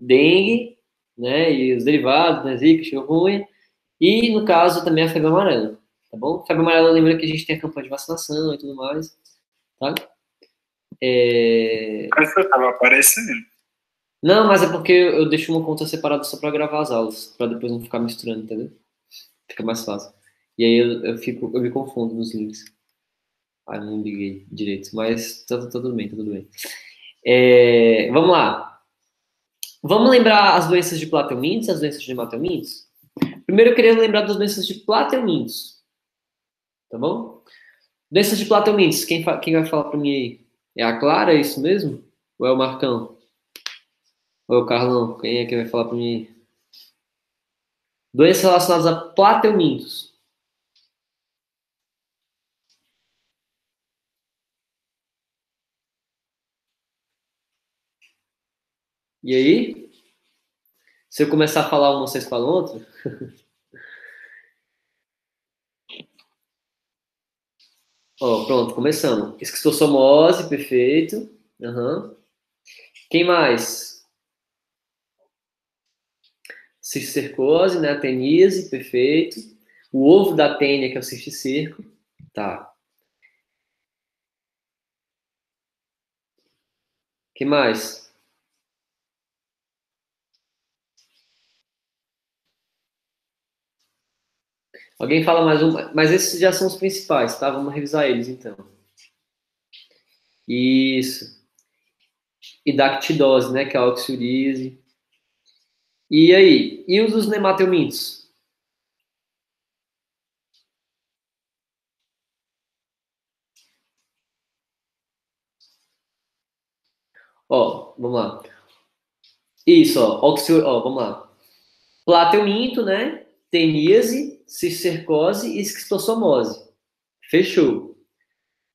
dengue, né, e os derivados, né, zika, chikungunya, e no caso também a febre amarela, tá bom? Febre amarela lembra que a gente tem a campanha de vacinação e tudo mais, tá? É... Eu tava aparecendo. Não, mas é porque eu deixo uma conta separada só para gravar as aulas, para depois não ficar misturando, entendeu? Fica mais fácil. E aí eu, eu, fico, eu me confundo nos links. Ah, não liguei direito, mas tá, tá, tá tudo bem, tá tudo bem. É, vamos lá. Vamos lembrar as doenças de Plateumintes e as doenças de Mateumintes? Primeiro eu queria lembrar das doenças de Plateumintes. Tá bom? Doenças de Plateumintes, quem, quem vai falar para mim aí? É a Clara, é isso mesmo? Ou é o Marcão? Ou é o Carlão? Quem é que vai falar para mim? Doenças relacionadas a plateumintos. E aí? Se eu começar a falar uma, vocês falam outra? Ó, oh, pronto, começando. Esquistossomose, perfeito. Uhum. Quem mais? Cisticercose, né? Atenise, perfeito. O ovo da tênia, que é o cisticerco. Tá. que mais? Alguém fala mais um, mas esses já são os principais, tá? Vamos revisar eles então. Isso. E dactidose, né? Que é a oxiurise. E aí? E os dos nemateumintos? Ó, vamos lá. Isso, ó, oxio, ó vamos lá. Plateuminto, né? Teníase, cistercose e esquistossomose. Fechou.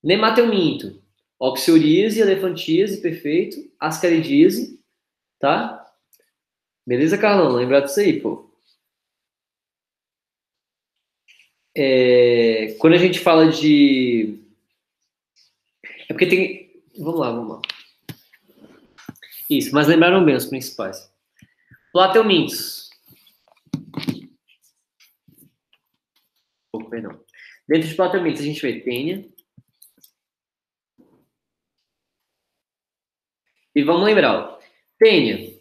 Nemateuminto, oxioríase, elefantíase, perfeito. Ascaridíase, tá? Beleza, Carlão? Lembrar disso aí, pô. É, quando a gente fala de. É porque tem. Vamos lá, vamos lá. Isso, mas lembraram bem os principais. Plateumintos. Perdão. Dentro de plateumintos, a gente vê tênia. E vamos lembrar, ó. Tênia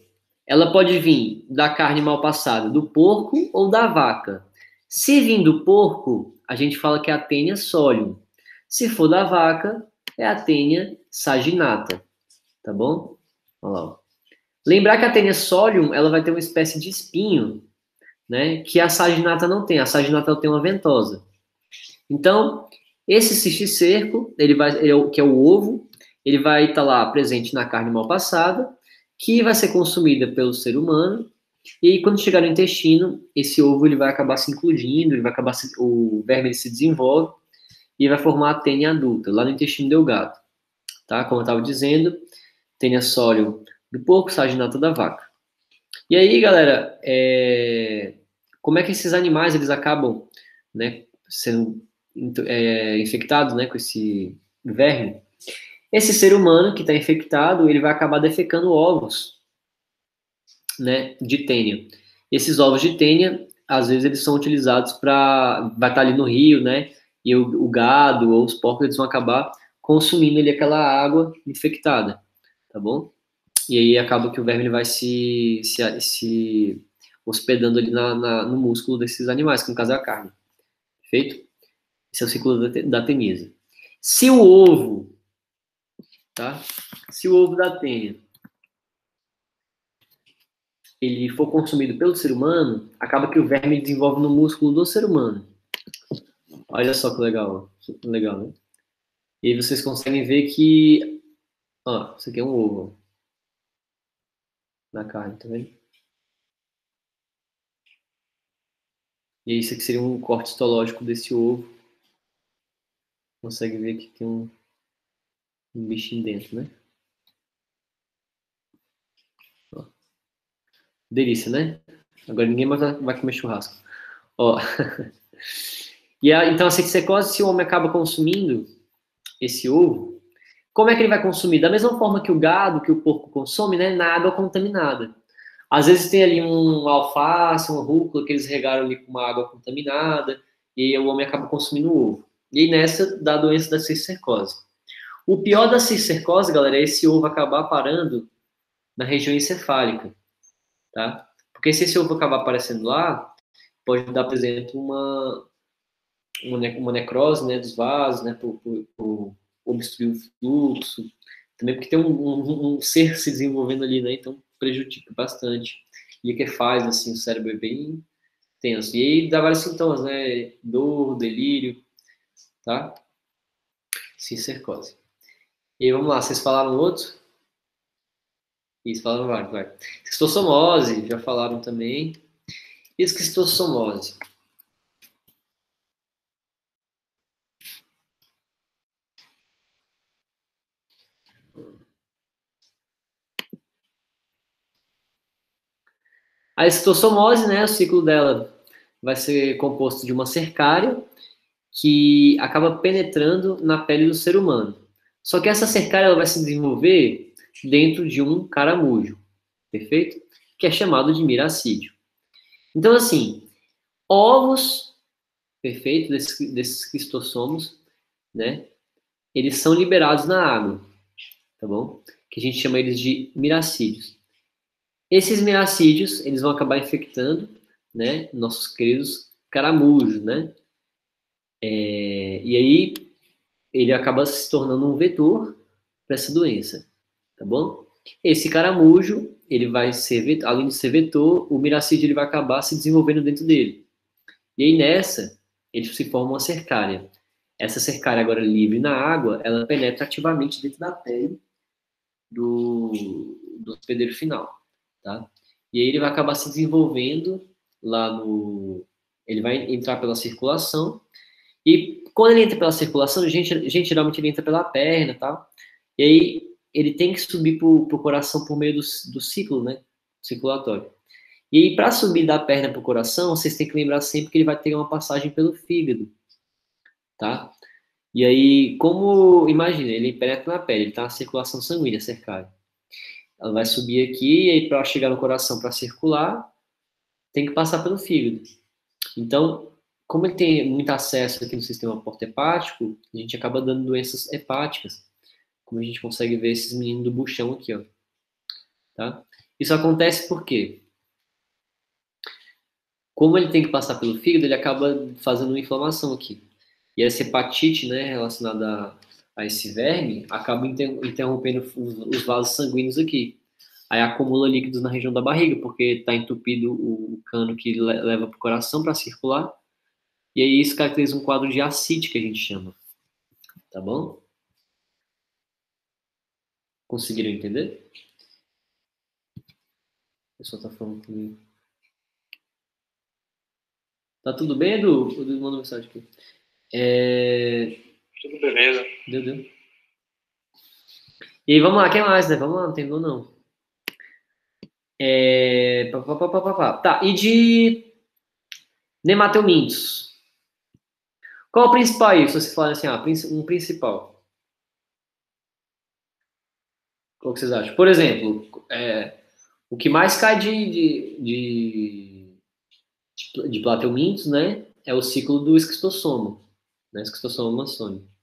ela pode vir da carne mal passada do porco ou da vaca. Se vir do porco, a gente fala que é a tênia solium. Se for da vaca, é a tênia saginata. Tá bom? Olha lá. Lembrar que a tênia solium, ela vai ter uma espécie de espinho, né, que a saginata não tem. A saginata tem uma ventosa. Então, esse cisticerco, ele vai, ele é que é o ovo, ele vai estar tá lá presente na carne mal passada que vai ser consumida pelo ser humano. E quando chegar no intestino, esse ovo ele vai acabar se incluindo, ele vai acabar se, o verme se desenvolve e vai formar a tênia adulta, lá no intestino delgado. Tá? Como eu estava dizendo, tênia sólio do porco, saginata da vaca. E aí, galera, é... como é que esses animais eles acabam né, sendo é, infectados né, com esse verme? Esse ser humano que está infectado, ele vai acabar defecando ovos, né, de tênia. Esses ovos de tênia, às vezes eles são utilizados para, estar tá ali no rio, né, e o, o, gado ou os porcos eles vão acabar consumindo ali aquela água infectada, tá bom? E aí acaba que o verme ele vai se, se, se hospedando ali na, na, no músculo desses animais, que no caso é a carne. Perfeito? Esse é o ciclo da, da tenise. Se o ovo tá? Se o ovo da tênia ele for consumido pelo ser humano, acaba que o verme desenvolve no músculo do ser humano. Olha só que legal, legal, né? E aí vocês conseguem ver que, ó, isso aqui é um ovo na carne, tá vendo? E isso aqui seria um corte histológico desse ovo. Consegue ver que tem um um bichinho dentro, né? Ó. Delícia, né? Agora ninguém mais vai comer churrasco. Ó. e a, então a secose, se o homem acaba consumindo esse ovo, como é que ele vai consumir? Da mesma forma que o gado, que o porco consome, né? Na água contaminada. Às vezes tem ali um alface, uma rúcula que eles regaram ali com uma água contaminada e o homem acaba consumindo o ovo. E nessa dá a doença da cistercose. O pior da cistercose, galera, é esse ovo acabar parando na região encefálica, tá? Porque se esse ovo acabar aparecendo lá, pode dar, por exemplo, uma, uma, necrose né, dos vasos, né, por, por, por obstruir o fluxo, também porque tem um, um, um, ser se desenvolvendo ali, né, então prejudica bastante. E o que faz, assim, o cérebro é bem tenso. E aí dá vários sintomas, né, dor, delírio, tá? Cistercose. E aí, vamos lá, vocês falaram outro? Isso, falaram vários, vai. Esquistossomose, já falaram também. Esquistossomose. A esquistossomose, né, o ciclo dela vai ser composto de uma cercária que acaba penetrando na pele do ser humano. Só que essa cercária ela vai se desenvolver dentro de um caramujo, perfeito? Que é chamado de miracídio. Então, assim, ovos, perfeito, desses, desses né? Eles são liberados na água, tá bom? Que a gente chama eles de miracídios. Esses miracídios, eles vão acabar infectando, né? Nossos queridos caramujos, né? É, e aí, ele acaba se tornando um vetor para essa doença tá bom? Esse caramujo, ele vai ser, além de ser vetor, o miracídio ele vai acabar se desenvolvendo dentro dele. E aí nessa, ele se forma uma cercária. Essa cercária agora livre na água, ela penetra ativamente dentro da pele do, do hospedeiro final, tá? E aí ele vai acabar se desenvolvendo lá no... Ele vai entrar pela circulação, e quando ele entra pela circulação, gente, gente geralmente ele entra pela perna, tá? E aí ele tem que subir para o coração por meio do, do ciclo, né? Circulatório. E aí, para subir da perna para o coração, vocês têm que lembrar sempre que ele vai ter uma passagem pelo fígado, tá? E aí, como, imagina, ele penetra na pele, ele tá na circulação sanguínea cercada. Ela vai subir aqui, e aí para chegar no coração, para circular, tem que passar pelo fígado. Então, como ele tem muito acesso aqui no sistema porto-hepático, a gente acaba dando doenças hepáticas como a gente consegue ver esses meninos do buchão aqui, ó. Tá? Isso acontece porque, como ele tem que passar pelo fígado, ele acaba fazendo uma inflamação aqui. E essa hepatite, né, relacionada a, a esse verme, acaba interrompendo os, os vasos sanguíneos aqui. Aí acumula líquidos na região da barriga, porque está entupido o cano que leva para o coração para circular. E aí isso caracteriza um quadro de ascite, que a gente chama. Tá bom? Conseguiram entender? O pessoal tá falando comigo. Tá tudo bem, Edu? Edu manda mensagem aqui. É... Tudo beleza. Deu, deu. E vamos lá, quem mais, né? Vamos lá, não tem dor, não. É... Pá, pá, pá. Tá, e de nemateumintos? Qual o principal aí? Se você falar assim, ah, um principal. O que vocês acham? Por exemplo, é, o que mais cai de, de, de, de plateumintos, né, é o ciclo do esquistossoma, né, esquistossoma maçônico,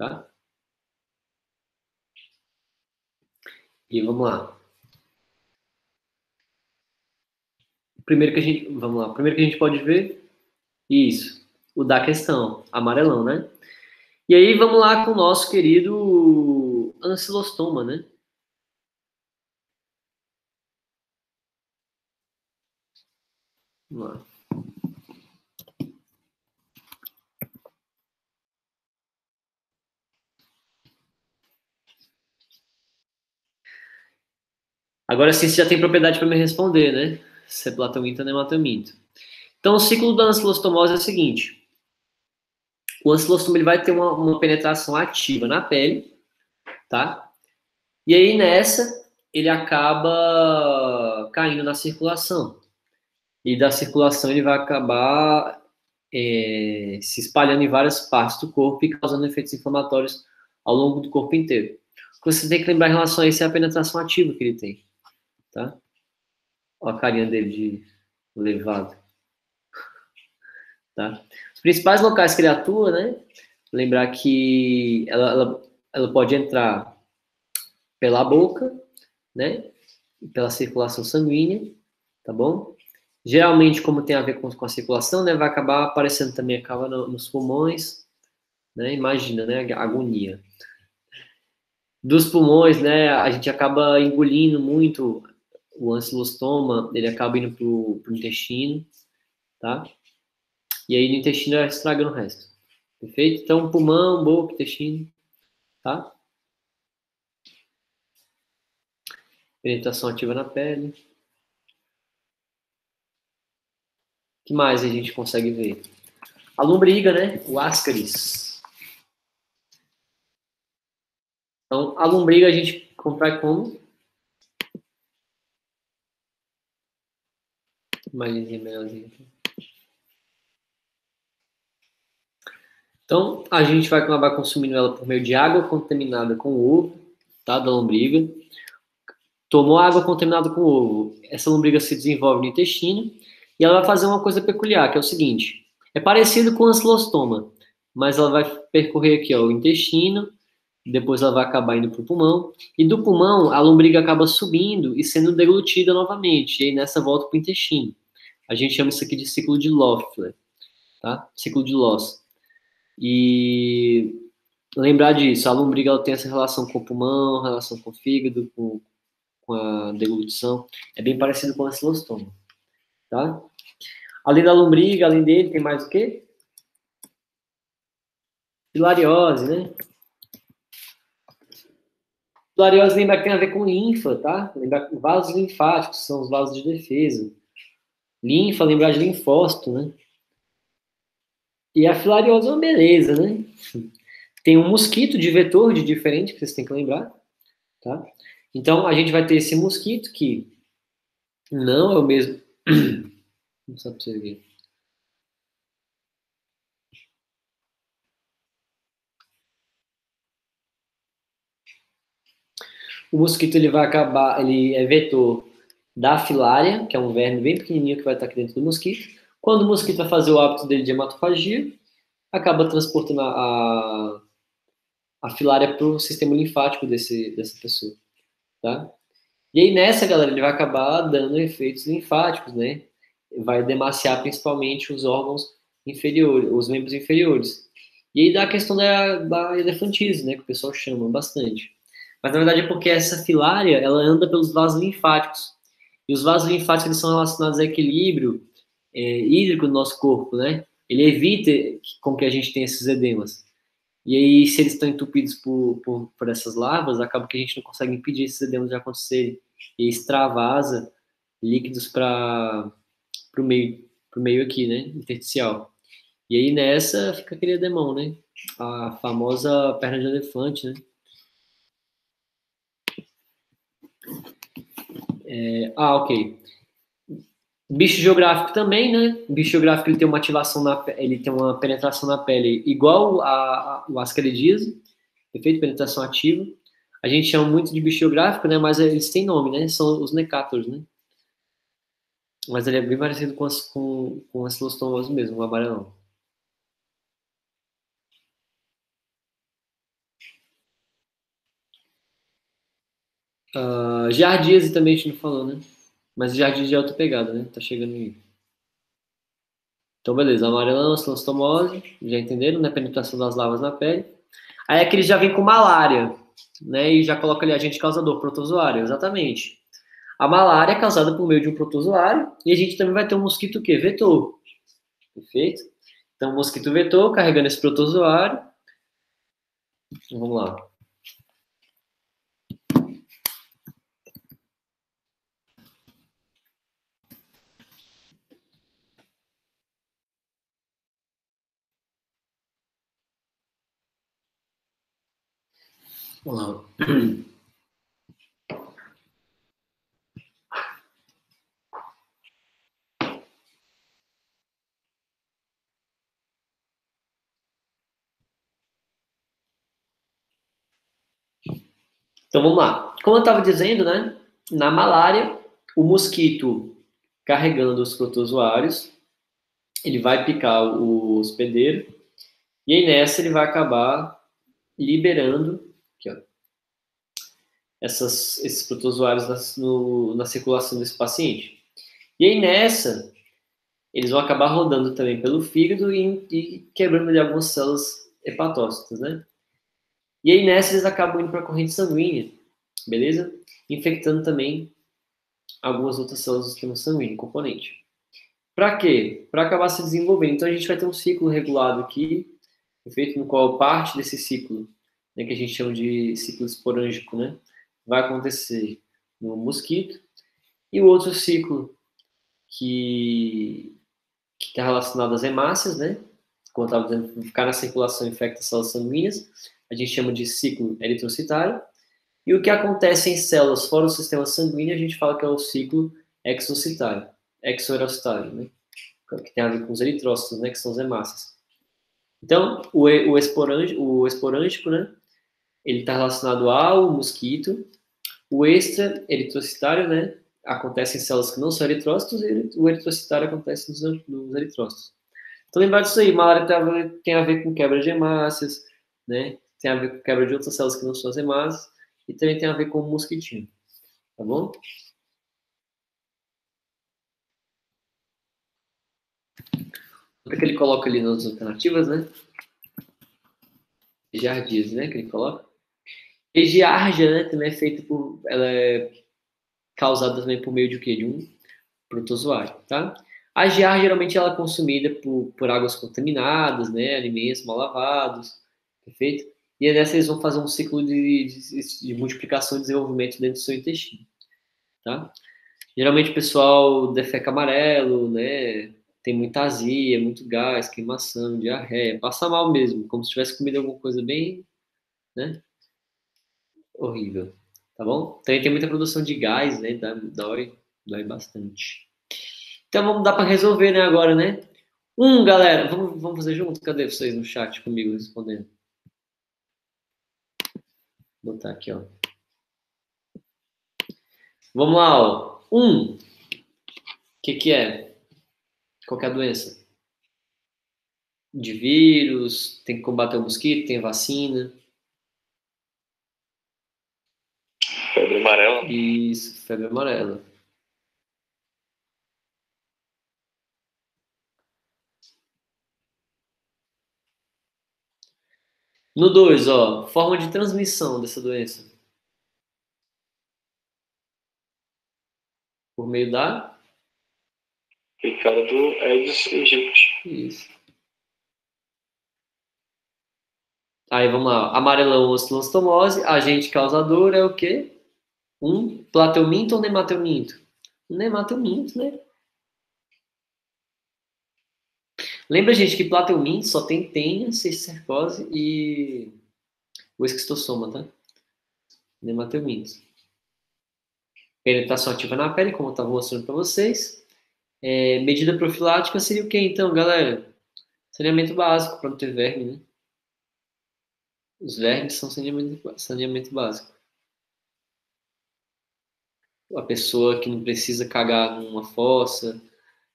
tá? E vamos lá. Primeiro que a gente, vamos lá, primeiro que a gente pode ver, isso, o da questão, amarelão, né? E aí vamos lá com o nosso querido ancilostoma, né? Vamos lá. Agora sim, você já tem propriedade para me responder, né? Se é platomito ou não é. Então, o ciclo da ancilostomose é o seguinte. O ancilostoma ele vai ter uma, uma penetração ativa na pele, tá? E aí, nessa, ele acaba caindo na circulação e da circulação ele vai acabar é, se espalhando em várias partes do corpo e causando efeitos inflamatórios ao longo do corpo inteiro. O que você tem que lembrar em relação a isso é a penetração ativa que ele tem, tá? Olha a carinha dele de levado. Tá? Os principais locais que ele atua, né? Lembrar que ela, ela, ela pode entrar pela boca, né? Pela circulação sanguínea, tá bom? Geralmente, como tem a ver com, com a circulação, né? Vai acabar aparecendo também, acaba no, nos pulmões, né? Imagina, né? Agonia. Dos pulmões, né? A gente acaba engolindo muito o ancilostoma, ele acaba indo pro, pro intestino, tá? E aí no intestino vai estragando o resto. Perfeito? Então, pulmão, boca, intestino, tá? Penetração ativa na pele. O que mais a gente consegue ver? A lombriga, né? O ascaris. Então, a lombriga a gente contrai como? Aqui. Então, a gente vai acabar consumindo ela por meio de água contaminada com ovo, tá? Da lombriga. Tomou água contaminada com ovo, essa lombriga se desenvolve no intestino e ela vai fazer uma coisa peculiar, que é o seguinte: é parecido com o ancilostoma, mas ela vai percorrer aqui ó, o intestino, depois ela vai acabar indo para o pulmão, e do pulmão a lombriga acaba subindo e sendo deglutida novamente, e aí nessa volta para o intestino. A gente chama isso aqui de ciclo de Loeffler, tá? Ciclo de Loss. E lembrar disso, a lombriga tem essa relação com o pulmão, relação com o fígado, com, com a deglutição. É bem parecido com o ancilostoma, tá? Além da lombriga, além dele, tem mais o quê? Filariose, né? Filariose lembra que tem a ver com linfa, tá? Lembra vasos linfáticos, são os vasos de defesa. Linfa, lembrar de linfócito, né? E a filariose é uma beleza, né? Tem um mosquito de vetor de diferente, que vocês têm que lembrar, tá? Então, a gente vai ter esse mosquito que não é o mesmo... Só para você ver. O mosquito ele vai acabar, ele é vetor da filária, que é um verme bem pequenininho que vai estar aqui dentro do mosquito. Quando o mosquito vai fazer o hábito dele de hematofagia, acaba transportando a, a filária para o sistema linfático desse, dessa pessoa, tá? E aí nessa, galera, ele vai acabar dando efeitos linfáticos, né? Vai demaciar principalmente os órgãos inferiores, os membros inferiores. E aí dá a questão da, da elefantise, né? Que o pessoal chama bastante. Mas na verdade é porque essa filária, ela anda pelos vasos linfáticos. E os vasos linfáticos eles são relacionados a equilíbrio é, hídrico do nosso corpo, né? Ele evita com que a gente tenha esses edemas. E aí, se eles estão entupidos por, por, por essas larvas, acaba que a gente não consegue impedir esses edemas de acontecerem. E extravasa líquidos para o meio, pro meio aqui, né? Intersticial. E aí, nessa, fica aquele edemão, né? A famosa perna de elefante, né? É, ah, ok. Bicho geográfico também, né? O bicho geográfico ele tem uma ativação na ele tem uma penetração na pele igual a, a, o ascaridismo, efeito penetração ativa. A gente chama muito de bicho geográfico, né? Mas eles têm nome, né? São os necátoros, né? Mas ele é bem parecido com as com, com as mesmo, o amarelão. Uh, Jardíase também a gente não falou, né? Mas jardim de alta pegada, né? Tá chegando aí. Então, beleza. Amarelão, cinostomose, já entenderam, né? Penetração das lavas na pele. Aí aquele já vem com malária, né? E já coloca ali agente causador, protozoário, exatamente. A malária é causada por meio de um protozoário e a gente também vai ter um mosquito o quê? Vetor. Perfeito? Então, mosquito vetor carregando esse protozoário. Vamos lá. Vamos Então vamos lá. Como eu estava dizendo, né? Na malária, o mosquito carregando os protozoários, ele vai picar o hospedeiro, e aí nessa ele vai acabar liberando essas, esses protozoários na, no, na circulação desse paciente. E aí nessa, eles vão acabar rodando também pelo fígado e, e quebrando ali algumas células hepatócitas, né? E aí nessa eles acabam indo para a corrente sanguínea, beleza? Infectando também algumas outras células do sistema sanguíneo, componente. Para quê? Para acabar se desenvolvendo. Então a gente vai ter um ciclo regulado aqui, feito no qual parte desse ciclo, né, que a gente chama de ciclo esporângico, né, vai acontecer no mosquito, e o outro ciclo que está relacionado às hemácias, né, como eu estava dizendo, ficar na circulação infecta células sanguíneas, a gente chama de ciclo eritrocitário, e o que acontece em células fora do sistema sanguíneo, a gente fala que é o ciclo exocitário, exoerocitário, né? que tem a ver com os eritrócitos, né? que são as hemácias. Então, o, o, esporângico, o esporângico, né? Ele está relacionado ao mosquito. O extra eritrocitário, né? acontece em células que não são eritrócitos, e o eritrocitário acontece nos, nos eritrócitos. Então, lembrar disso aí, malária tem a, ver, com quebra de hemácias, né? tem a ver com quebra de outras células que não são as hemácias, e também tem a ver com o mosquitinho, tá bom? O que ele coloca ali nas alternativas, né? Giardias, né? Que ele coloca. E giardia, né? Também é feita por. Ela é causada também por meio de o quê? De um protozoário, tá? A giardia geralmente ela é consumida por, por águas contaminadas, né? Alimentos mal lavados, perfeito? E nessa eles vão fazer um ciclo de, de, de, multiplicação e desenvolvimento dentro do seu intestino, tá? Geralmente o pessoal defeca amarelo, né? Tem muita azia, muito gás, queimação, diarreia, passa mal mesmo, como se tivesse comido alguma coisa bem, né? Horrível, tá bom? Também tem muita produção de gás, né? Dói, dói bastante. Então vamos dar para resolver, né? Agora, né? Um, galera, vamos, vamos fazer junto? Cadê vocês no chat comigo respondendo? Vou botar aqui, ó. Vamos lá, ó. Um. O que, que é? Qual é a doença? De vírus, tem que combater o mosquito, tem vacina. Febre amarela. Isso, febre amarela. No 2, ó, forma de transmissão dessa doença. Por meio da? Picada do Aedes aegypti. Isso. Aí vamos lá. Amarelão, oscilostomose. Agente causador é o quê? Um plateuminto ou nemateuminto? Um nemateuminto, né? Lembra, gente, que plateuminto só tem tenha, cisticercose e o esquistossoma, tá? Nemateuminto. Penetração ativa na pele, como eu estava mostrando para vocês. É, medida profilática seria o que, então, galera? Saneamento básico, para não ter verme, né? Os vermes são saneamento, saneamento básico. A pessoa que não precisa cagar numa fossa,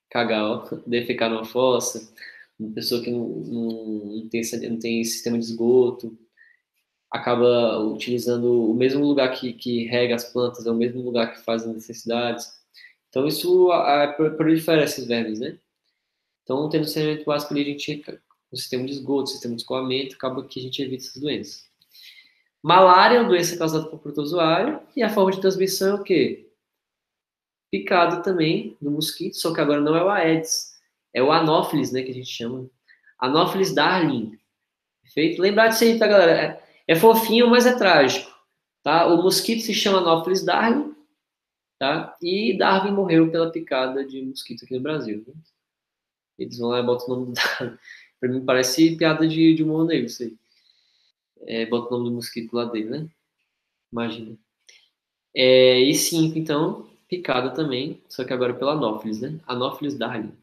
cagar, defecar numa fossa, uma pessoa que não, não, tem, não tem sistema de esgoto, acaba utilizando o mesmo lugar que, que rega as plantas, é o mesmo lugar que faz as necessidades. Então, isso prolifera esses vermes, né? Então, tendo saneamento básico ali, a gente, o sistema de esgoto, o sistema de escoamento, acaba que a gente evita essas doenças. Malária é uma doença causada por protozoário, e a forma de transmissão é o quê? Picado também do mosquito, só que agora não é o Aedes, é o Anopheles, né, que a gente chama. Anopheles darling. Perfeito? Lembrar disso aí, tá, galera? É, é fofinho, mas é trágico. Tá? O mosquito se chama Anopheles darling, tá? E Darwin morreu pela picada de mosquito aqui no Brasil. Né? Eles vão lá e botam o nome do Darwin. Pra mim parece piada de, de humor negro isso aí. É, bota o nome do mosquito lá dele, né? Imagina. É, e cinco, então, picada também, só que agora pela Anopheles, né? Anopheles darling.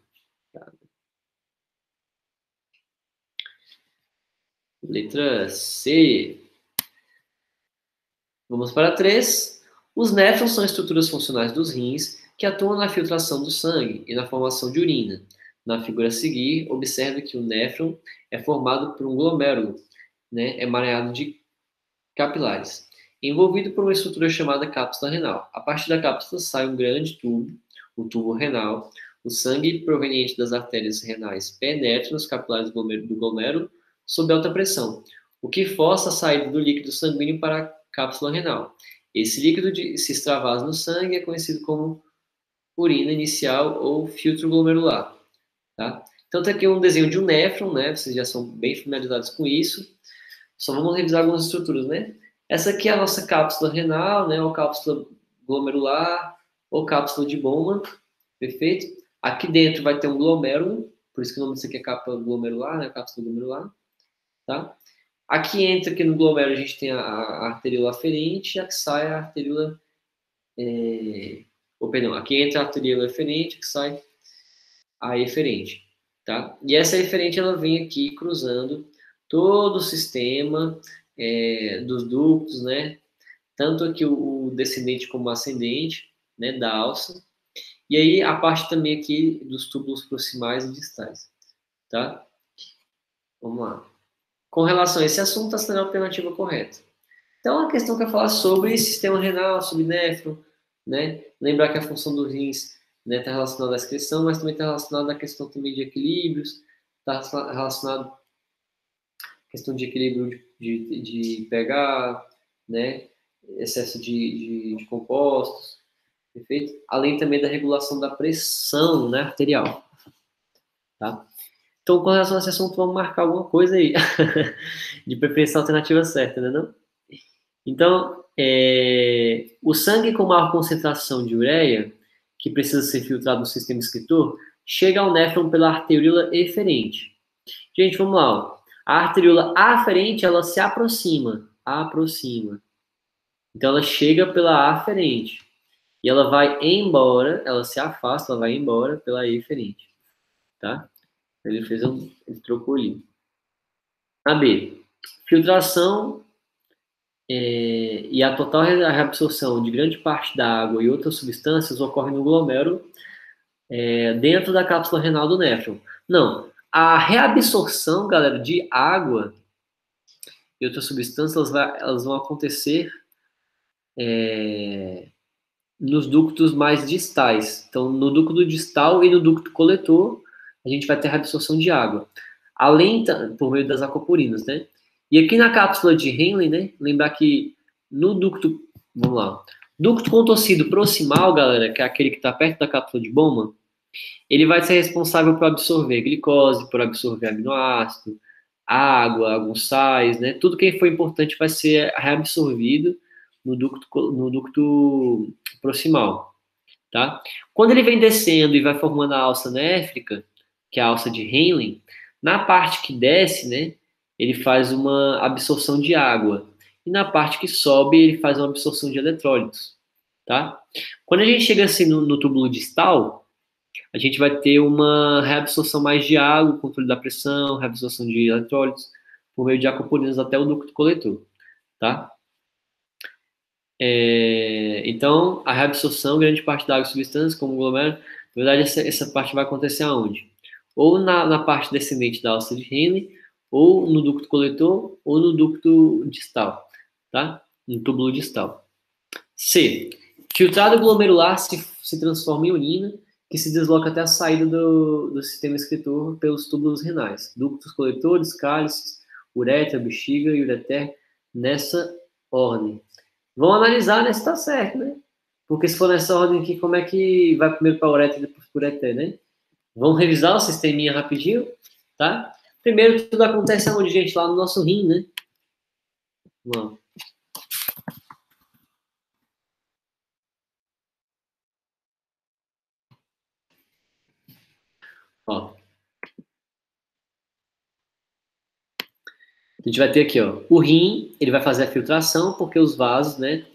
Letra C. Vamos para 3. Os néfrons são estruturas funcionais dos rins, que atuam na filtração do sangue e na formação de urina. Na figura a seguir, observe que o néfron é formado por um glomérulo, né, emaranhado de capilares, envolvido por uma estrutura chamada cápsula renal. A partir da cápsula sai um grande tubo, o tubo renal. O sangue proveniente das artérias renais penetra nos capilares do glomérulo, do glomérulo sob alta pressão, o que força a saída do líquido sanguíneo para a cápsula renal. Esse líquido de, se extravasa no sangue é conhecido como urina inicial ou filtro glomerular. Tá? Então, tem aqui um desenho de um néfron, né? Vocês já são bem familiarizados com isso. Só vamos revisar algumas estruturas, né? Essa aqui é a nossa cápsula renal, né? Ou cápsula glomerular, ou cápsula de Bowman, perfeito? Aqui dentro vai ter um glomérulo, por isso que o nome disso aqui é cápsula glomerular, né? Cápsula glomerular, tá? Aqui entra aqui no glomérulo a gente tem a, a arteríola aferente e aqui sai a arteríola é, ou perdão, aqui entra a arteríola eferente, que sai a eferente, tá? E essa eferente, ela vem aqui cruzando todo o sistema é, dos ductos, né? Tanto aqui o, o descendente como o ascendente, né, da alça. E aí a parte também aqui dos túbulos proximais e distais, tá? Vamos lá. Com relação a esse assunto, está sendo a alternativa correta. Então, a questão que eu falar sobre sistema renal, subnéfro, né? Lembrar que a função dos rins está né, tá relacionada à excreção, mas também está relacionada à questão também de equilíbrios, está relacionado à questão de equilíbrio de, de, pH, né? Excesso de, de, de, compostos, perfeito? Além também da regulação da pressão né, arterial, tá? Então, com relação a esse assunto, vamos marcar alguma coisa aí. de preferência alternativa certa, né não? Então, é, o sangue com maior concentração de ureia, que precisa ser filtrado no sistema excretor, chega ao néfron pela arteríola eferente. Gente, vamos lá. Ó. A arteríola aferente, ela se aproxima, aproxima. Então, ela chega pela aferente. E ela vai embora, ela se afasta, ela vai embora pela eferente. Tá? Ele fez um, ele trocou ali. A B. Filtração é, e a total reabsorção de grande parte da água e outras substâncias ocorre no glomérulo é, dentro da cápsula renal do néfron. Não, a reabsorção, galera, de água e outras substâncias, elas, vai, elas vão acontecer é, nos ductos mais distais. Então, no ducto distal e no ducto coletor, a gente vai ter reabsorção de água. Além, por meio das acopurinas, né? E aqui na cápsula de Henle, né? Lembrar que no ducto, vamos lá, ducto contorcido proximal, galera, que é aquele que está perto da cápsula de Bowman, ele vai ser responsável por absorver glicose, por absorver aminoácido, água, alguns sais, né? Tudo que foi importante vai ser reabsorvido no ducto, no ducto proximal, tá? Quando ele vem descendo e vai formando a alça néfrica, que é a alça de Henle, na parte que desce, né? ele faz uma absorção de água. E na parte que sobe, ele faz uma absorção de eletrólitos, tá? Quando a gente chega assim no, no túbulo distal, a gente vai ter uma reabsorção mais de água, controle da pressão, reabsorção de eletrólitos, por meio de acoporinas até o ducto coletor, tá? É, então, a reabsorção, grande parte da água e substâncias, como o na verdade, essa, essa parte vai acontecer aonde? Ou na, na parte descendente da alça de Henle, ou no ducto coletor ou no ducto distal, tá? No túbulo distal. C. Filtrado glomerular se, se transforma em urina que se desloca até a saída do, do sistema excretor pelos túbulos renais, ductos coletores, cálices, uretra, bexiga e ureter, nessa ordem. Vamos analisar né, se está certo, né? Porque se for nessa ordem aqui, como é que vai primeiro para a uretra e depois para o ureter, né? Vamos revisar o sisteminha rapidinho, tá? Primeiro, tudo acontece onde, gente? Lá no nosso rim, né? Vamos. Ó. A gente vai ter aqui, ó, o rim, ele vai fazer a filtração, porque os vasos, né,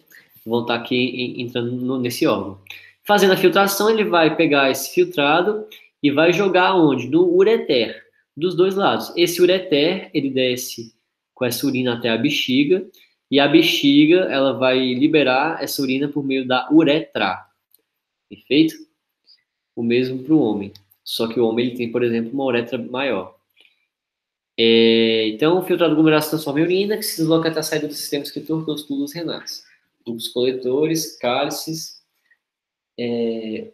vão estar tá aqui entrando no, nesse órgão. Fazendo a filtração, ele vai pegar esse filtrado e vai jogar onde? No ureter dos dois lados. Esse ureter, ele desce com essa urina até a bexiga, e a bexiga, ela vai liberar essa urina por meio da uretra, Perfeito? O mesmo para o homem. Só que o homem ele tem, por exemplo, uma uretra maior. É, então, o filtrado glomerular se transforma em urina, que se desloca até a saída do sistema excretor pelos túbulos renais. Tubos coletores, cálices, é,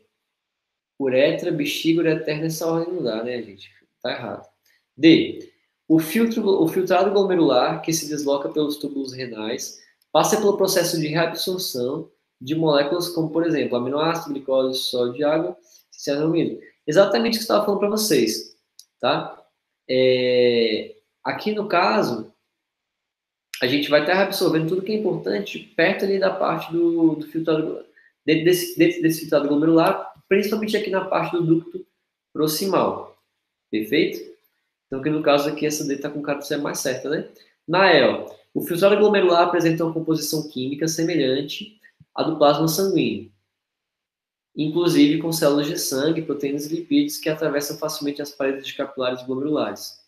uretra, bexiga, ureter, nessa ordem não dá, né, gente? Tá errado. D. O, filtro, o filtrado glomerular, que se desloca pelos túbulos renais, passa pelo processo de reabsorção de moléculas como, por exemplo, aminoácido, glicose, sódio de água, cianamida. Exatamente o que eu estava falando para vocês, tá? É, aqui no caso, a gente vai estar absorvendo tudo que é importante perto ali da parte do, do filtrado, dentro desse, desse, desse filtrado glomerular, principalmente aqui na parte do ducto proximal. Perfeito? Então, aqui no caso aqui, essa D está com cara mais certa, né? Nael, o filtrado glomerular apresenta uma composição química semelhante à do plasma sanguíneo inclusive com células de sangue, proteínas e lipídios que atravessam facilmente as paredes de capilares glomerulares.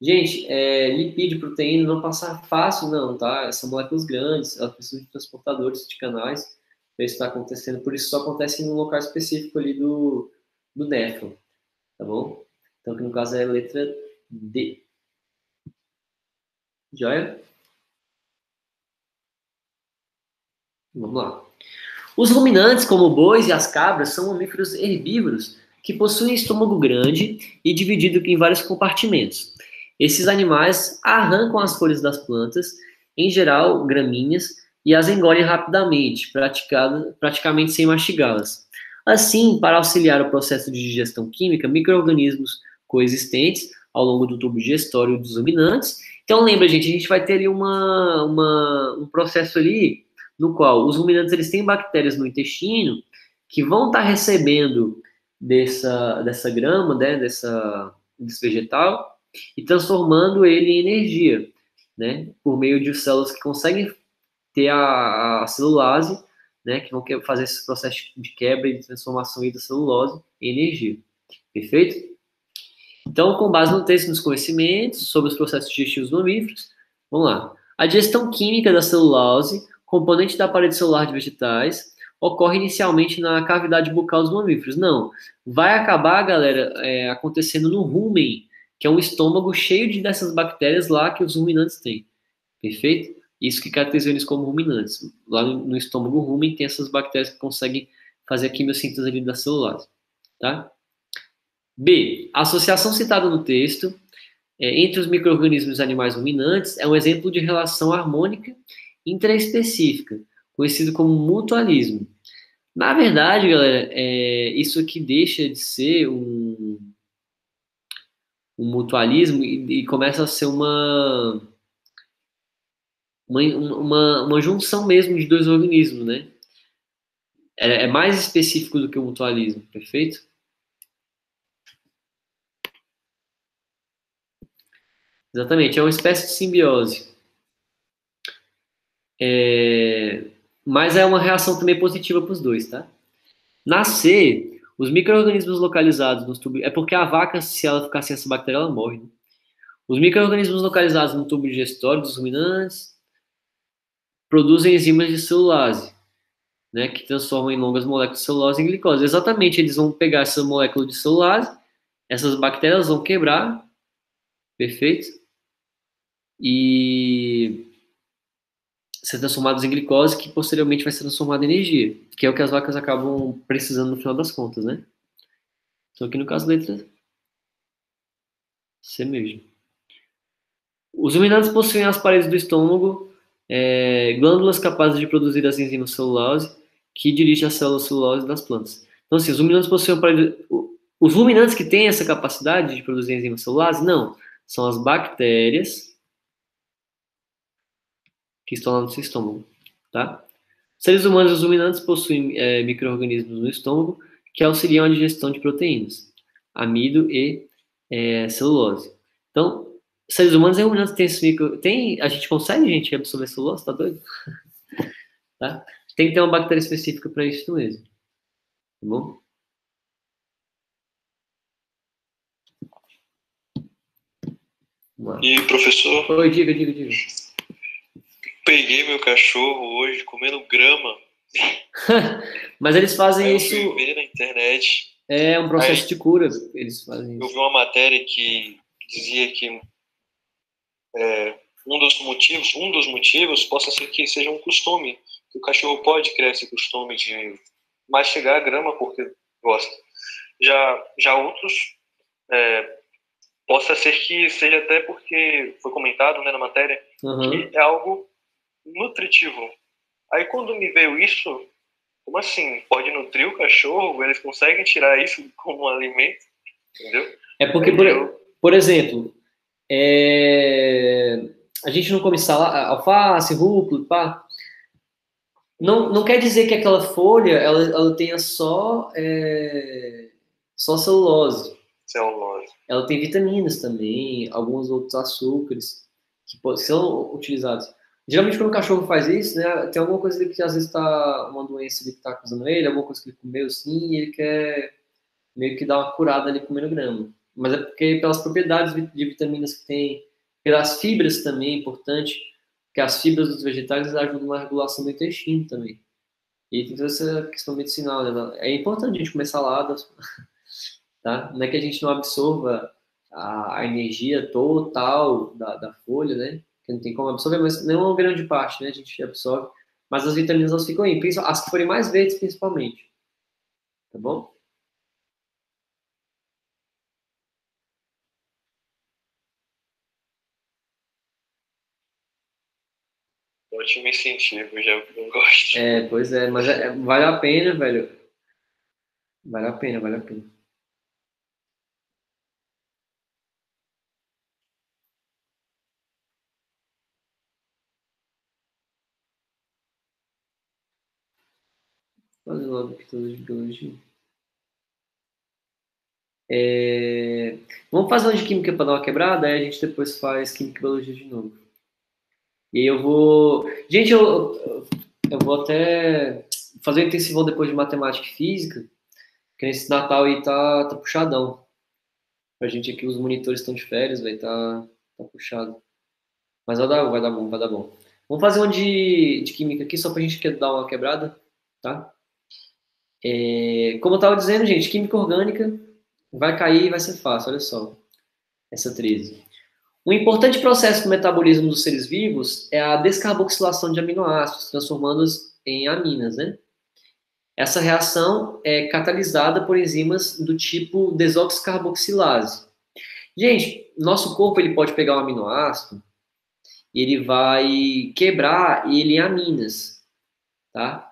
Gente, é, lipídio proteína não passa fácil, não, tá? São moléculas grandes, elas precisam de transportadores de canais para isso estar acontecendo, por isso só acontece em um local específico ali do, do néfron, tá bom? Então, que no caso é a letra D. Joia? Vamos lá. Os ruminantes, como bois e as cabras, são mamíferos herbívoros que possuem estômago grande e dividido em vários compartimentos. Esses animais arrancam as folhas das plantas, em geral gramíneas, e as engolem rapidamente, praticamente sem mastigá-las. Assim, para auxiliar o processo de digestão química, micro-organismos coexistentes ao longo do tubo digestório dos ruminantes. Então, lembra, gente, a gente vai ter ali uma, uma, um processo ali no qual os ruminantes eles têm bactérias no intestino que vão estar tá recebendo dessa, dessa grama, né, dessa, desse vegetal, e transformando ele em energia, né, por meio de células que conseguem ter a, a celulase, né, que vão fazer esse processo de quebra e de transformação da celulose em energia. Perfeito? Então, com base no texto dos conhecimentos sobre os processos digestivos mamíferos, vamos lá. A digestão química da celulose componente da parede celular de vegetais, ocorre inicialmente na cavidade bucal dos mamíferos. Não, vai acabar, galera, é, acontecendo no rumen, que é um estômago cheio de dessas bactérias lá que os ruminantes têm. Perfeito? Isso que caracteriza eles como ruminantes. Lá no, no estômago rumen tem essas bactérias que conseguem fazer a quimiossíntese ali da celulose. Tá? B. A associação citada no texto é, entre os micro-organismos animais ruminantes é um exemplo de relação harmônica intraespecífica, conhecido como mutualismo. Na verdade, galera, é, isso aqui deixa de ser um, um mutualismo e, e, começa a ser uma, uma, uma, uma, junção mesmo de dois organismos, né? É, é mais específico do que o mutualismo, perfeito? Exatamente, é uma espécie de simbiose. É, mas é uma reação também positiva para os dois, tá? Nascer, os micro-organismos localizados nos tubos. É porque a vaca, se ela ficar sem essa bactéria, ela morre. Né? Os micro-organismos localizados no tubo digestório dos ruminantes produzem enzimas de celulase, né, que transformam em longas moléculas de celulose em glicose. Exatamente, eles vão pegar essa molécula de celulase, essas bactérias vão quebrar, perfeito? E ser transformados em glicose, que posteriormente vai ser transformado em energia, que é o que as vacas acabam precisando no final das contas, né? Então aqui no caso letra C mesmo. Os ruminantes possuem as paredes do estômago é, glândulas capazes de produzir as enzimas celulose que dirigem as células celulose das plantas. Então, assim, os ruminantes possuem parede, os ruminantes que têm essa capacidade de produzir enzimas celulose, não, são as bactérias que estão lá no seu estômago, tá? Seres humanos os ruminantes possuem é, micro-organismos no estômago que auxiliam a digestão de proteínas, amido e é, celulose. Então, seres humanos e ruminantes têm esse micro... Tem, a gente consegue, gente, absorver celulose? Tá doido? tá? Tem que ter uma bactéria específica para isso mesmo. Tá bom? E professor? Oi, diga, diga, diga peguei meu cachorro hoje comendo grama Mas eles fazem eu isso. fui ver na internet. É um processo Aí- de cura. Eles fazem Eu isso. vi uma matéria que dizia que é, um dos motivos, um dos motivos possa ser que seja um costume, que o cachorro pode criar esse costume de mastigar a grama porque gosta. Já, já outros é, possa ser que seja até porque foi comentado né, na matéria Aham. que é algo nutritivo. Aí quando me veio isso, como assim? Pode nutrir o cachorro? Eles conseguem tirar isso como um alimento? Entendeu? É porque, por, eu- por exemplo, é, a gente não come sala, alface, rúcula, pá. Não, não quer dizer que aquela folha ela, ela tenha só, é, só celulose. celulose. Ela tem vitaminas também, alguns outros açúcares que são utilizados. Geralmente quando o cachorro faz isso, né, tem alguma coisa que às vezes tá uma doença ali que tá acusando ele, alguma coisa que ele comeu assim, e ele quer meio que dar uma curada ali comendo grama. Mas é porque pelas propriedades de vitaminas que tem, pelas fibras também é importante, porque as fibras dos vegetais ajudam na regulação do intestino também. E tem toda essa questão medicinal, né? É importante a gente comer saladas, tá? Não é que a gente não absorva a energia total da, da folha, né? Que não tem como absorver, mas não é uma grande parte, né? A gente absorve. Mas as vitaminas elas ficam aí, as que forem mais verdes principalmente. Tá bom? Ótimo incentivo, já não gosto. É, pois é, mas é- vale a pena, velho. Vale a pena, vale a pena. De. É, Vamos fazer uma de química para dar uma quebrada, aí a gente depois faz química e biologia de novo. E aí eu vou. Gente, eu, eu- vou até fazer um intensivão depois de matemática e física, porque nesse Natal aí tá, tá puxadão. Pra gente aqui, os monitores estão de férias, vai tá, tá puxado. Mas vai dar, vai dar bom, vai dar bom. Vamos fazer uma de, de química aqui, só pra gente dar uma quebrada, tá? É, como eu tava dizendo, gente, química orgânica vai cair e vai ser fácil, olha só. Essa 13. Um importante processo do metabolismo dos seres vivos é a descarboxilação de aminoácidos, transformando-os em aminas, né? Essa reação é catalisada por enzimas do tipo desoxcarboxilase. Gente, nosso corpo ele pode pegar um aminoácido e ele vai quebrar ele em aminas, tá?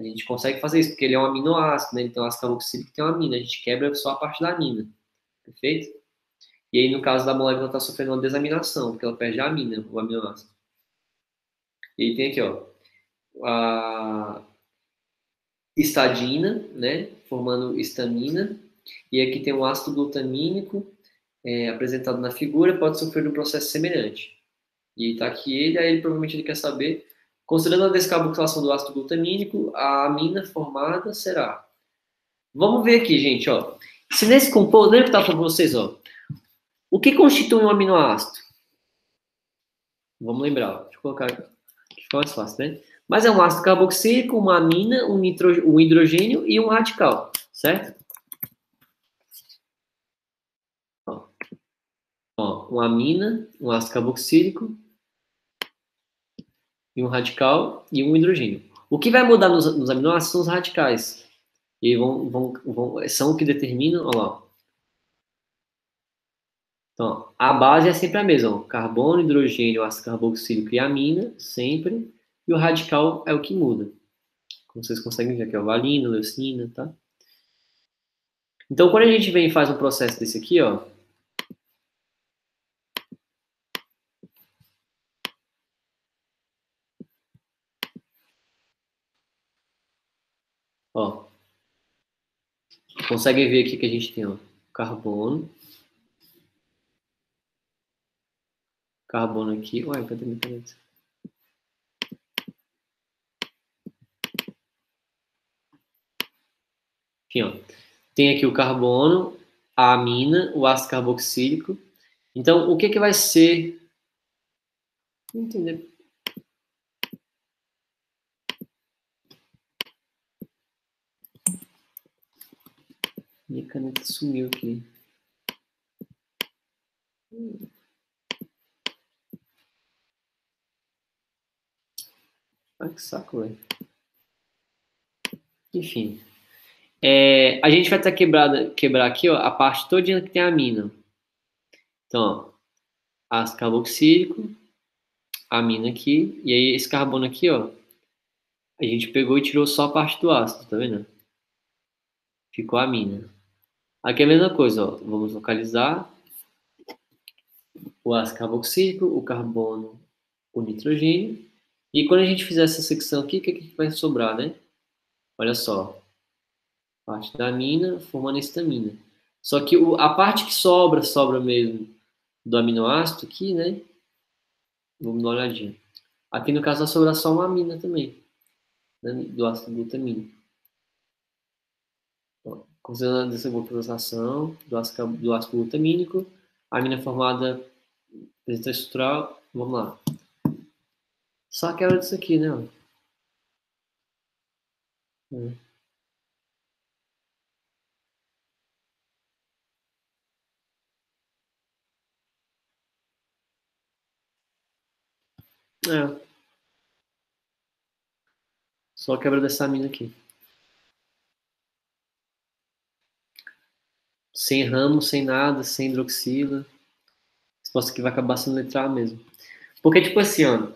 A gente consegue fazer isso porque ele é um aminoácido, né? Tem um ácido carboxílico que tem uma amina. A gente quebra só a parte da amina, perfeito? E aí, no caso da molécula, está sofrendo uma desaminação, porque ela perde a amina, o aminoácido. E aí tem aqui, ó, a histadina, né, formando histamina, e aqui tem o ácido glutamínico, é, apresentado na figura, pode sofrer um processo semelhante. E aí tá aqui ele, aí ele provavelmente ele quer saber, considerando a descarboxilação do ácido glutamínico, a amina formada será. Vamos ver aqui, gente, ó. Se nesse composto, lembra que estava para vocês, ó, o que constitui um aminoácido? Vamos lembrar, ó. deixa eu colocar aqui, que fica mais fácil, né? Mas é um ácido carboxílico, uma amina, um, nitro, um hidrogênio e um radical, certo? Ó uma amina, um ácido carboxílico e um radical e um hidrogênio. O que vai mudar nos, nos aminoácidos são os radicais. E vão, vão, vão, são o que determinam, olha lá. Então, a base é sempre a mesma, ó. carbono, hidrogênio, ácido carboxílico e amina, sempre. E o radical é o que muda. Como vocês conseguem ver aqui, ó, valina, leucina, tá? Então, quando a gente vem e faz um processo desse aqui, ó, ó, consegue ver aqui que a gente tem, ó, carbono, carbono aqui. Ué, cadê minha caneta? Aqui, ó. Tem aqui o carbono, a amina, o ácido carboxílico. Então, o que que vai ser... Entender. Minha caneta sumiu aqui. Ai, que saco, velho. Enfim. É, a gente vai estar quebrar aqui ó, a parte toda que tem amina. Então, ó, ácido carboxílico, amina aqui, e aí esse carbono aqui, ó, a gente pegou e tirou só a parte do ácido, tá vendo? Ficou amina. Aqui é a mesma coisa, ó, vamos localizar o ácido carboxílico, o carbono, o nitrogênio, e quando a gente fizer essa secção aqui, o que, que vai sobrar, né? Olha só, parte da amina formando a estamina. Só que o, a parte que sobra, sobra mesmo do aminoácido aqui, né? Vamos dar uma olhadinha. Aqui no caso vai sobrar só uma amina também, né? do ácido glutamínico. Considerando essa vocalização do ácido, do ácido glutamínico, a amina formada apresentação estrutural, vamos lá. Só aquela disso aqui, né? É. É. Só a quebra dessa mina aqui. Sem ramo, sem nada, sem hidroxila. Resposta que vai acabar sendo letra A mesmo. Porque, tipo assim, ó,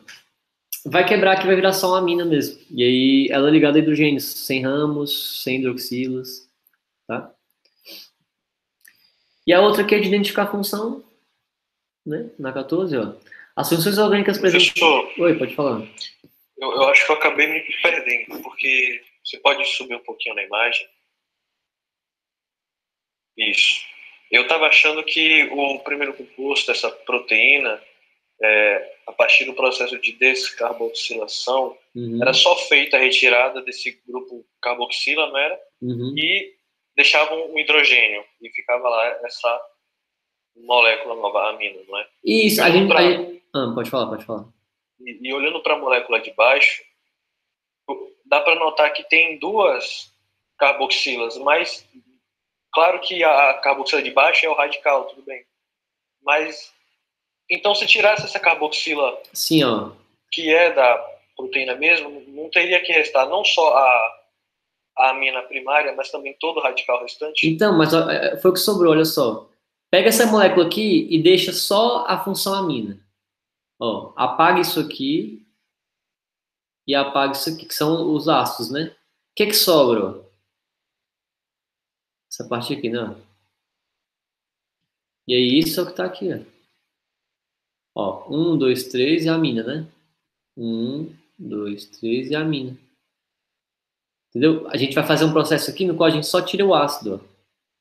vai quebrar que vai virar só uma mina mesmo. E aí ela é ligada a hidrogênios, sem ramos, sem hidroxilas, tá? E a outra aqui é de identificar a função, né? Na 14, ó. As funções orgânicas presentes. Professor, Oi, pode falar. eu, eu acho que eu acabei me perdendo, porque você pode subir um pouquinho na imagem? Isso. Eu estava achando que o primeiro composto dessa proteína, é, a partir do processo de descarboxilação, Uhum, era só feita a retirada desse grupo carboxila, não era? uhum. E deixavam um hidrogênio, e ficava lá essa molécula nova, amina, não é? Isso, a gente. pra- a gente- Ah, pode falar, pode falar. E, e olhando para a molécula de baixo, dá para notar que tem duas carboxilas, mas claro que a carboxila de baixo é o radical, tudo bem. Mas então se tirasse essa carboxila Sim, ó. que é da proteína mesmo, não teria que restar não só a a amina primária, mas também todo o radical restante. Então, mas é, foi o que sobrou, olha só. Pega essa molécula aqui e deixa só a função amina. Ó, apaga isso aqui e apaga isso aqui, que são os ácidos, né? O que que sobra? Essa parte aqui, né? E aí, isso é o que tá aqui, ó. Ó, um, dois, três e a amina, né? Um, dois, três e a amina. Entendeu? A gente vai fazer um processo aqui no qual a gente só tira o ácido, ó.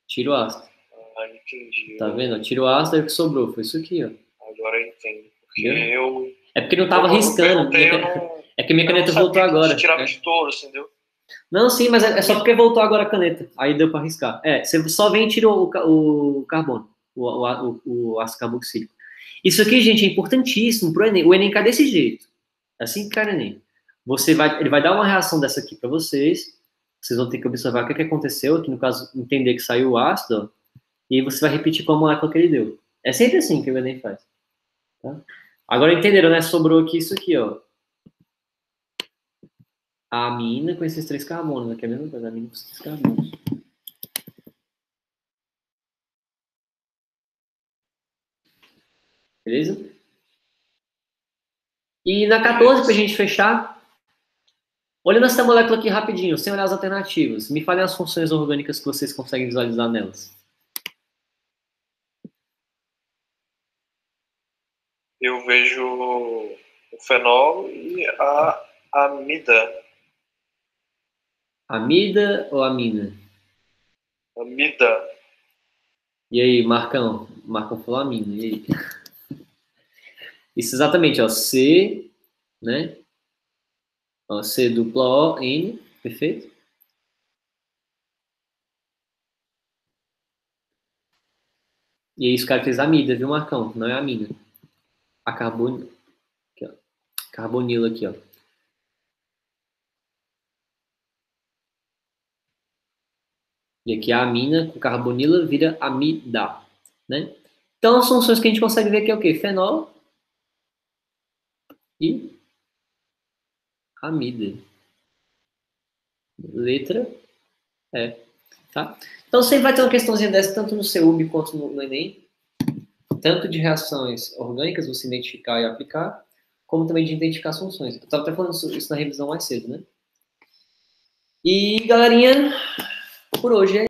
Tira o ácido. Ah, entendi. Tá vendo? Tira o ácido, aí o que sobrou foi isso aqui, ó. Agora eu entendo. Porque eu É porque não tava eu riscando. minha não- É que minha não caneta voltou agora. tirava É. de touro, entendeu? Não, sim, mas é é só porque voltou agora a caneta. Aí deu pra riscar. É, você só vem e tira o, o carbono, o, o, o, o ácido carboxílico. Isso aqui, gente, é importantíssimo pro Enem. O Enem cai desse jeito. É assim que cai o Enem. Você vai, ele vai dar uma reação dessa aqui para vocês. Vocês vão ter que observar o que, que aconteceu, aqui no caso, entender que saiu o ácido, ó, e aí você vai repetir com a molécula que ele deu. É sempre assim que o Enem faz. Tá? Agora entenderam, né? Sobrou aqui isso aqui, ó. A amina com esses três carbonos, aqui é a mesma coisa, a amina com esses três carbonos. Beleza? E na 14, pra gente fechar, olhando essa molécula aqui rapidinho, sem olhar as alternativas, me falem as funções orgânicas que vocês conseguem visualizar nelas. Eu vejo o fenol e a amida. Amida ou amina? Amida. E aí, Marcão? Marcão falou amina, e aí? Isso exatamente, ó, C, né? Ó, C dupla O, N, perfeito? E aí, isso caracteriza amida, viu, Marcão? Não é amina. A carbon... aqui, ó. carbonila aqui, ó. E aqui a amina com carbonila vira amida, né? Então, as funções que a gente consegue ver aqui é o quê? Fenol e amida. Letra E, tá? Então, sempre vai ter uma questãozinha dessa, tanto no CEUB quanto no, no Enem. Tanto de reações orgânicas, você identificar e aplicar, como também de identificar as funções. Eu estava até falando isso na revisão mais cedo, né? E, galerinha, por hoje. é